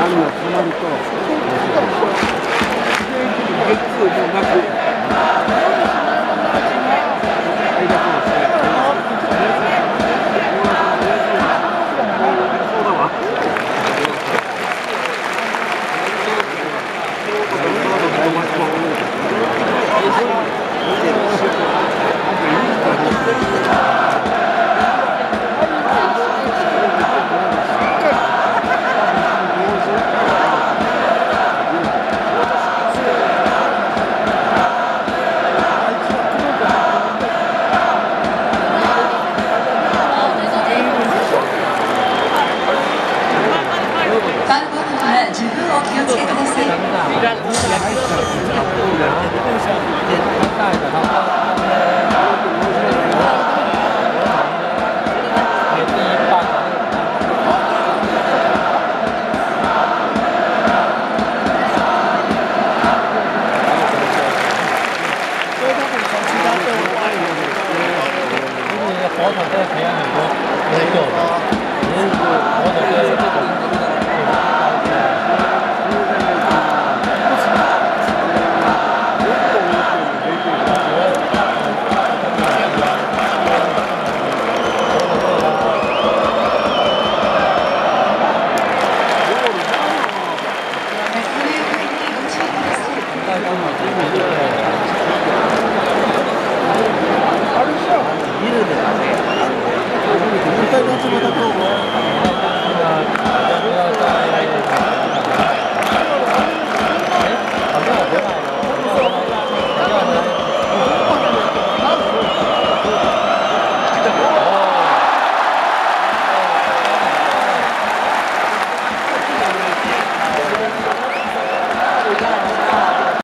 何が止まると。所以他们从其他队伍挖人，因为如果在主场再培养多，没有，没有，我总觉。大家好今天是